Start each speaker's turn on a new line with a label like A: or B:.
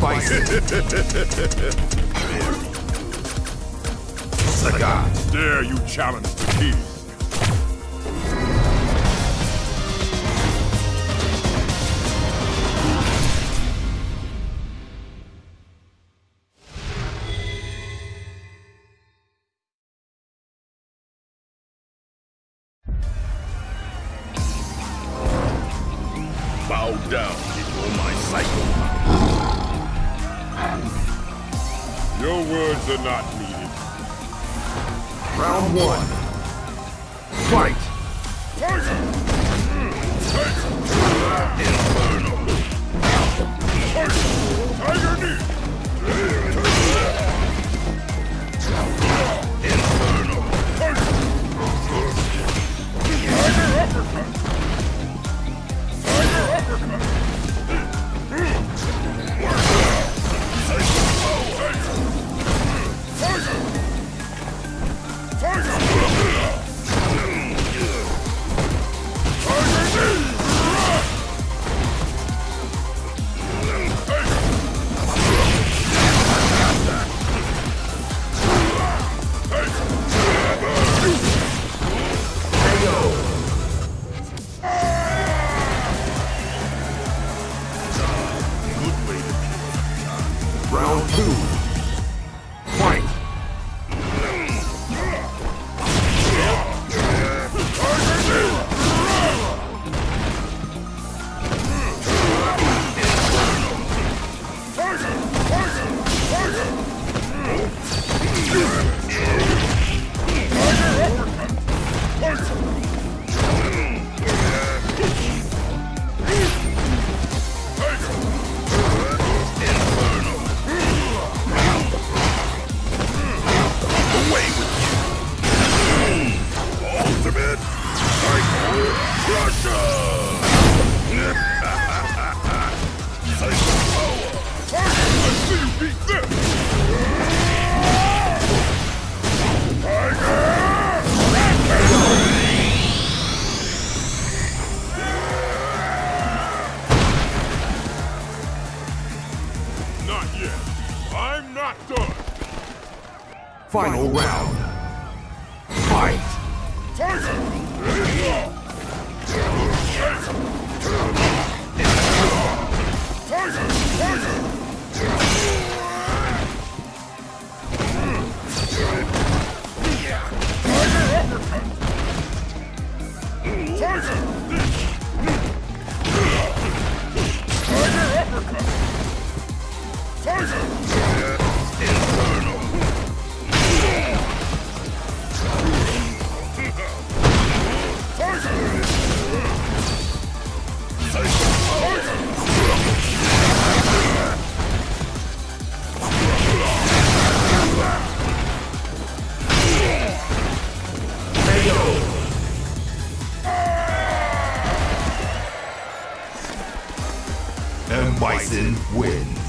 A: fight. Sagat.
B: Dare you challenge the king? Bow down before my cycle. Your words are not needed.
A: Round one. Fight.
B: Tiger! Inferno! Tiger! Tiger done. Final,
A: round. Fight!
B: Tiger! Tiger! Tiger! And
A: Bison wins.